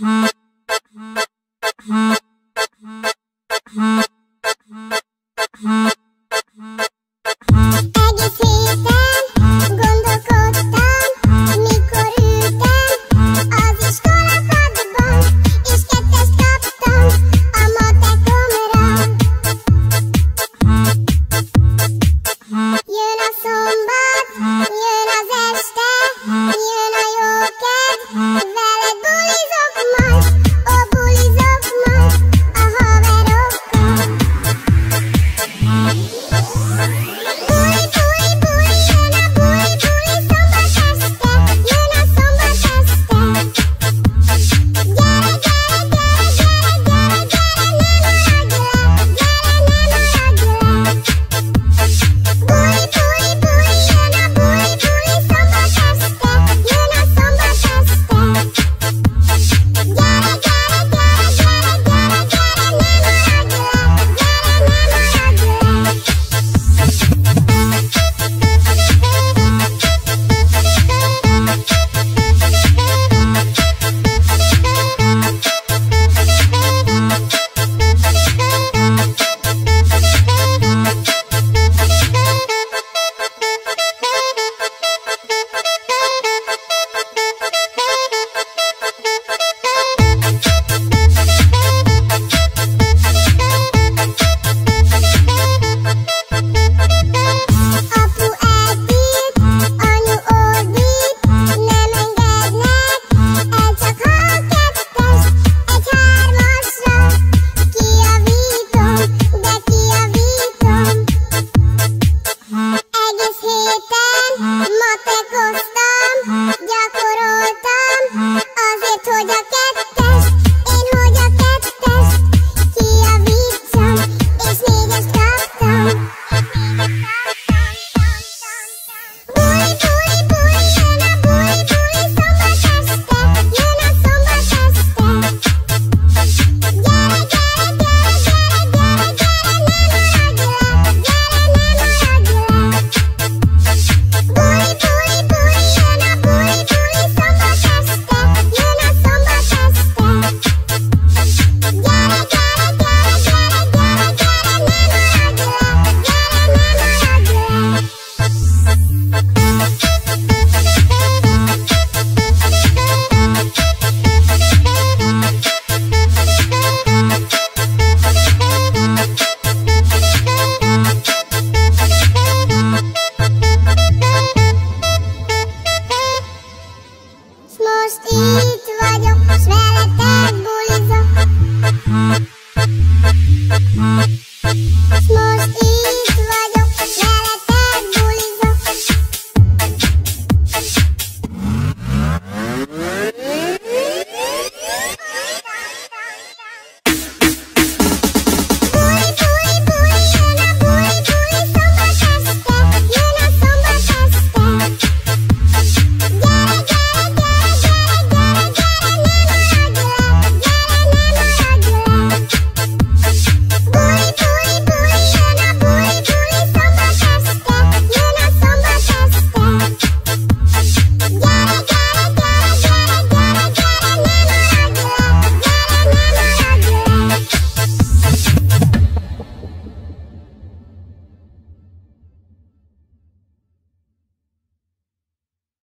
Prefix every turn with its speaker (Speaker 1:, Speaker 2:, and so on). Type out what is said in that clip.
Speaker 1: Mm-hmm. most